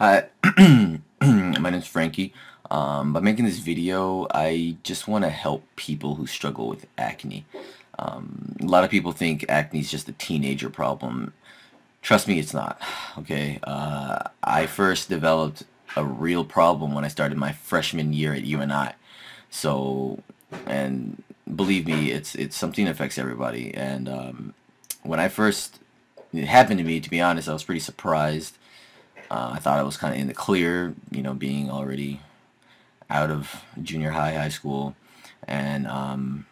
Hi, my name's Frankie. Um, by making this video, I just want to help people who struggle with acne. Um, a lot of people think acne is just a teenager problem. Trust me, it's not. Okay, uh, I first developed a real problem when I started my freshman year at UNI. So, and believe me, it's it's something that affects everybody. And um, when I first it happened to me, to be honest, I was pretty surprised. Uh, I thought I was kind of in the clear, you know, being already out of junior high, high school, and um,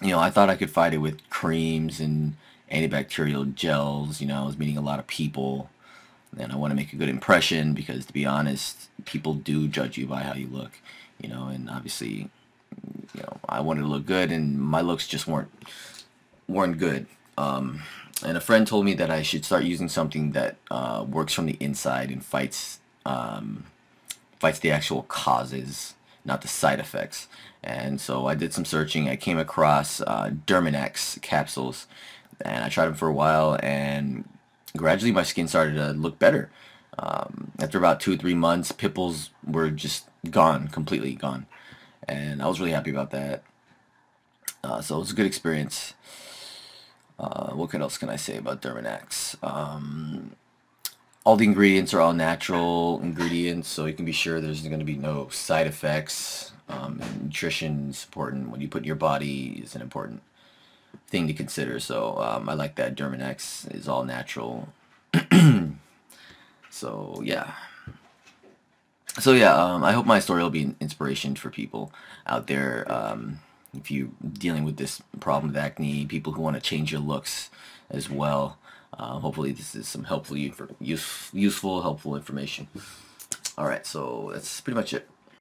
you know, I thought I could fight it with creams and antibacterial gels. You know, I was meeting a lot of people, and I want to make a good impression because, to be honest, people do judge you by how you look. You know, and obviously, you know, I wanted to look good, and my looks just weren't weren't good. Um, and a friend told me that I should start using something that uh, works from the inside and fights um, fights the actual causes, not the side effects. And so I did some searching. I came across uh, Derminax capsules, and I tried them for a while, and gradually my skin started to look better. Um, after about two or three months, pimples were just gone, completely gone, and I was really happy about that. Uh, so it was a good experience. Uh, what else can I say about Derminax? Um, all the ingredients are all natural ingredients, so you can be sure there's going to be no side effects. Um, nutrition is important. When you put in your body is an important thing to consider. So um, I like that Derminax is all natural. so yeah. So yeah, um, I hope my story will be an inspiration for people out there. Um, if you're dealing with this problem with acne, people who want to change your looks as well. Uh, hopefully this is some helpful, use, useful, helpful information. All right, so that's pretty much it.